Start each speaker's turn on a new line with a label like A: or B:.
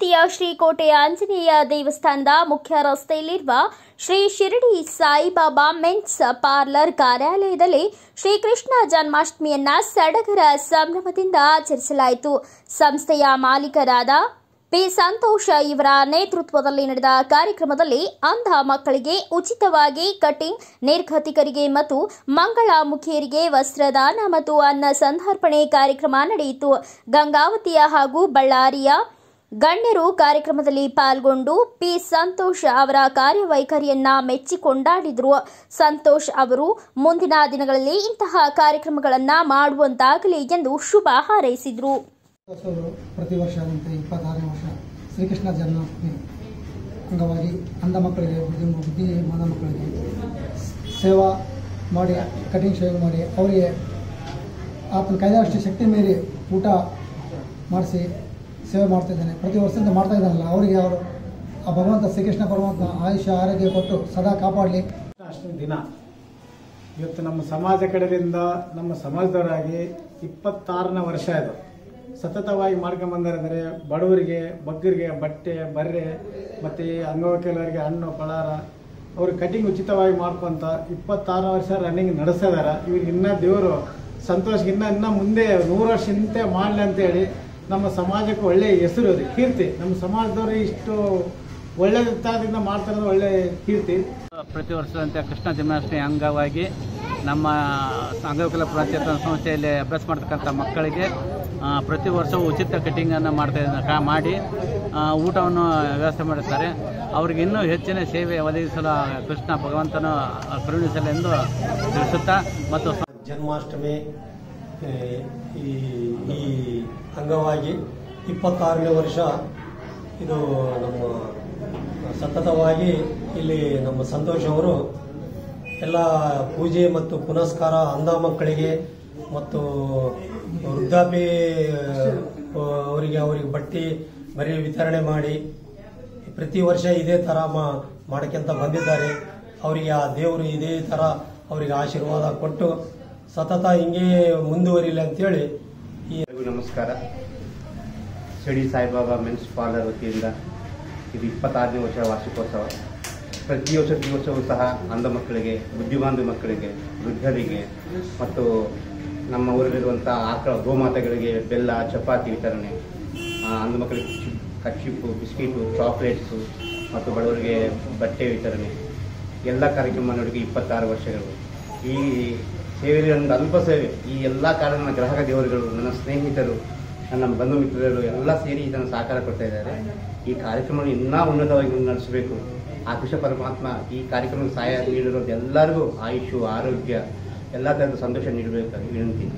A: ಗಂಗಾವತಿಯ ಶ್ರೀಕೋಟೆ ಆಂಜನೇಯ ದೇವಸ್ಥಾನದ ಮುಖ್ಯ ರಸ್ತೆಯಲ್ಲಿರುವ ಶ್ರೀ ಶಿರಡಿ ಸಾಯಿಬಾಬಾ ಮೆನ್ಸ್ ಪಾರ್ಲರ್ ಕಾರ್ಯಾಲಯದಲ್ಲಿ ಶ್ರೀಕೃಷ್ಣ ಜನ್ಮಾಷ್ಟಮಿಯನ್ನ ಸಡಗರ ಸಂಭ್ರಮದಿಂದ ಆಚರಿಸಲಾಯಿತು. ಸಂಸ್ಥೆಯ ಮಾಲೀಕರಾದ ಪಿ. ಸಂತೋಷ ಇವರ ನೇತೃತ್ವದಲ್ಲಿ ನಡೆದ ಕಾರ್ಯಕ್ರಮದಲ್ಲಿ ಅಂಧ ಮಕ್ಕಳಿಗೆ ಉಚಿತವಾಗಿ ಕಟಿಂಗ್, ನಿರ್ಗತಿಕರಿಗೆ ಮತ್ತು ಮಂಗಳ ಮುಖಿಯರಿಗೆ ವಸ್ತ್ರದಾನ ಮತ್ತು ಅನ್ನ ಸಂದರ್ಪಣೆ ಕಾರ್ಯಕ್ರಮ ನಡೆಯಿತು. ಗಂಗಾವತಿಯ ಹಾಗೂ ಬಳ್ಳಾರಿಯ ಗಣ್ಯರು ಕಾರ್ಯಕ್ರಮದಲ್ಲಿ ಪಾಲ್ಗೊಂಡು ಪಿ ಸಂತೋಷ್ ಅವರ ಕಾರ್ಯವೈಖರಿಯನ್ನ ಮೆಚ್ಚಿ ಕೊಂಡಾಡಿದರು ಸಂತೋಷ್ ಅವರು, ಮುಂದಿನ ದಿನಗಳಲ್ಲಿ ಇಂತಹ ಕಾರ್ಯಕ್ರಮಗಳನ್ನ ಮಾಡುವಂತಾಗಲಿ ಎಂದು ಶುಭ ಹಾರೈಸಿದ್ರು.
B: ಪ್ರತಿ ವರ್ಷ ಆದಂತೆ ಇಪ್ಪತ್ತಾರನೇ ವರ್ಷ ಶ್ರೀಕೃಷ್ಣ ಜನ್ಮಾಷ್ಟಮಿ ಅಂಗವಾಗಿ ಅಂಧ ಮಕ್ಕಳಿಗೆ ಬುದ್ಧಿ ಬುದ್ಧಿ ಮಾನ ಮಕ್ಕಳಿಗೆ ಸೇವಾ ಮಾಡಿ ಕಟಿಂಗ್ ಶೇವ್ ಮಾಡಿ ಅವರಿಗೆ ಆತನ ಕೈಲಾದಷ್ಟು ಶಕ್ತಿ ಮೇಲೆ ಊಟ ಮಾಡಿಸಿ ಸೇವೆ ಮಾಡ್ತಾ ಇದ್ದಾನೆ. ಪ್ರತಿ ವರ್ಷದಿಂದ ಮಾಡ್ತಾ ಇದ್ದಾನಲ್ಲ, ಅವರಿಗೆ ಅವರು ಆ ಭಗವಂತ ಶ್ರೀಕೃಷ್ಣ ಪರಮಾತ್ಮ ಆಯುಷ್ಯ ಆರೋಗ್ಯ ಕೊಟ್ಟು ಸದಾ ಕಾಪಾಡಲಿ.
C: ಅಷ್ಟು ದಿನ. ಇವತ್ತು ನಮ್ಮ ಸಮಾಜ ಕಡೆಯಿಂದ ನಮ್ಮ ಸಮಾಜದವರಾಗಿ ಇಪ್ಪತ್ತಾರನೇ ವರ್ಷ ಇದು. ಸತತವಾಗಿ ಮಾಡ್ಕೊಂಬಂದರೆ ಬಡವರಿಗೆ, ಬಗ್ಗರಿಗೆ, ಬಟ್ಟೆ, ಬರ್ರೆ, ಮತ್ತು ಅಂಗವೈಕಲ್ಯರಿಗೆ ಹಣ್ಣು ಪಳಾರ ಅವರು ಕಟಿಂಗ್ ಉಚಿತವಾಗಿ ಮಾಡ್ಕೊಂತ ಇಪ್ಪತ್ತಾರು ವರ್ಷ ರನ್ನಿಂಗ್ ನಡೆಸ್ತಾ ಇದಾರೆ ಇವ್ರಿಗೆ ಇನ್ನೂ ದೇವರು ಸಂತೋಷ ಇನ್ನ ಇನ್ನ ಮುಂದೆ ನೂರು ವರ್ಷ ಇಂತೆ ಮಾಡಲಿ ಅಂತೇಳಿ ನಮ್ಮ ಸಮಾಜಕ್ಕೆ ಒಳ್ಳೆಯ ಹೆಸರು ಅದು ಕೀರ್ತಿ. ನಮ್ಮ ಸಮಾಜದವರು ಇಷ್ಟು ಒಳ್ಳೆ ಉತ್ಸಾಹದಿಂದ ಮಾಡ್ತಾರೆ ಇರೋದು ಒಳ್ಳೆ ಕೀರ್ತಿ.
D: ಪ್ರತಿ ವರ್ಷದಂತೆ ಕೃಷ್ಣ ಜನ್ಮಾಷ್ಟಮಿ ಅಂಗವಾಗಿ ನಮ್ಮ ಅಂಗವಿಕಲ ಪ್ರಾಂತ್ಯೇತರ ಸಂಸ್ಥೆಯಲ್ಲಿ ಅಭ್ಯಾಸ ಮಾಡ್ತಕ್ಕಂಥ ಮಕ್ಕಳಿಗೆ ಪ್ರತಿ ವರ್ಷವೂ ಉಚಿತ ಕಟ್ಟಿಂಗನ್ನು ಮಾಡ್ತಾ ಮಾಡಿ ಊಟವನ್ನು ವ್ಯವಸ್ಥೆ ಮಾಡುತ್ತಾರೆ ಅವ್ರಿಗೆ ಇನ್ನೂ ಹೆಚ್ಚಿನ ಸೇವೆ ಒದಗಿಸಲು ಕೃಷ್ಣ ಭಗವಂತನು ಕರುಣಿಸಲೆಂದು ತಿಳಿಸುತ್ತಾ ಮತ್ತು
E: ಜನ್ಮಾಷ್ಟಮಿ ಈ ಈ ಅಂಗವಾಗಿ ಇಪ್ಪತ್ತಾರನೇ ವರ್ಷ ಇದು ನಮ್ಮ ಸತತವಾಗಿ ಇಲ್ಲಿ ನಮ್ಮ ಸಂತೋಷ್ ಅವರು ಎಲ್ಲ ಪೂಜೆ ಮತ್ತು ಪುನಸ್ಕಾರ ಅಂಧ ಮಕ್ಕಳಿಗೆ ಮತ್ತು ವೃದ್ಧಾಪಿ ಅವರಿಗೆ ಅವರಿಗೆ ಬಟ್ಟಿ ಬರೀ ವಿತರಣೆ ಮಾಡಿ ಪ್ರತಿ ವರ್ಷ ಇದೇ ಮಾ- ಮಾಡ್ಕೊಂತ ಬಂದಿದ್ದಾರೆ. ಅವರಿಗೆ ಆ ದೇವರು ಇದೇ ತರ ಅವರಿಗೆ ಆಶೀರ್ವಾದ ಕೊಟ್ಟು ಸತತ ಹಿಂಗೆ ಮುಂದುವರಿಲಿ ಅಂತೇಳಿ ಈ
F: ನಮಸ್ಕಾರ. ಶಿರಡಿ ಸಾಯಿಬಾಬಾ ಮೆನ್ಸ್ ಪಾರ್ಲರ್ ವತಿಯಿಂದ ಇದು ಇಪ್ಪತ್ತಾರನೇ ವರ್ಷ ವಾರ್ಷಿಕೋತ್ಸವ. ಪ್ರತಿ ವರ್ಷ ದಿವಸವೂ ಸಹ ಅಂಧ ಮಕ್ಕಳಿಗೆ, ಬುದ್ಧಿಮಾಂಧ ಮಕ್ಕಳಿಗೆ, ವೃದ್ಧರಿಗೆ ಮತ್ತು ನಮ್ಮ ಊರಲ್ಲಿರುವಂಥ ಆಕಳ ಗೋಮಾತೆಗಳಿಗೆ ಬೆಲ್ಲ, ಚಪಾತಿ ವಿತರಣೆ ಅಂಧ ಮಕ್ಕಳಿಗೆ ಕಚ್ಚಿಪ್ಪು, ಬಿಸ್ಕಿಟು, ಚಾಕ್ಲೇಟ್ಸು ಮತ್ತು ಬಡವರಿಗೆ ಬಟ್ಟೆ ವಿತರಣೆ. ಎಲ್ಲ ಕಾರ್ಯಕ್ರಮ ನೋಡಿಗೆ ಇಪ್ಪತ್ತಾರು ವರ್ಷಗಳು. ಈ ಸೇವೆಯಲ್ಲಿ ಒಂದು ಅಲ್ಪ ಸೇವೆ. ಈ ಎಲ್ಲ ಕಾರಣ ನನ್ನ ಗ್ರಾಹಕ ದೇವರುಗಳು, ನನ್ನ ಸ್ನೇಹಿತರು, ನನ್ನ ಬಂಧು ಮಿತ್ರರು, ಎಲ್ಲ ಸೇರಿ ಇದನ್ನು ಸಹಕಾರ ಕೊಡ್ತಾ ಇದ್ದಾರೆ. ಈ ಕಾರ್ಯಕ್ರಮವನ್ನು ಇನ್ನೂ ಉನ್ನತವಾಗಿ ನಡೆಸಬೇಕು. ಆ ಕೃಷ್ಣ ಪರಮಾತ್ಮ ಈ ಕಾರ್ಯಕ್ರಮಕ್ಕೆ ಸಹಾಯ ನೀಡಿರೋದು ಎಲ್ಲರಿಗೂ ಆಯುಷು, ಆರೋಗ್ಯ, ಎಲ್ಲ ಥರದ ಸಂತೋಷ ನೀಡಬೇಕಾಗಿ ವಿನಂತಿ.